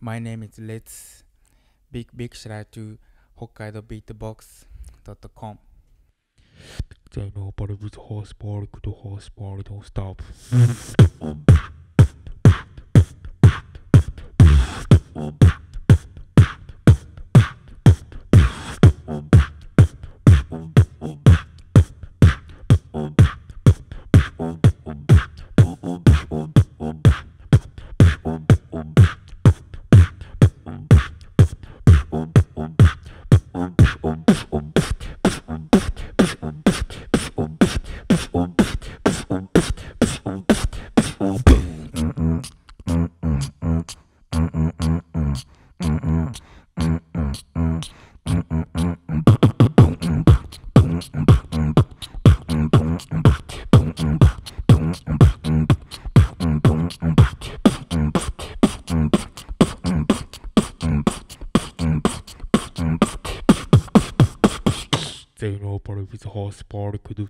My name is Retsu. Big big shout out to Hokkaido Beatbox.com. They know but it was horsepower, good horsepower, don't stop. They know but it was horsepower, good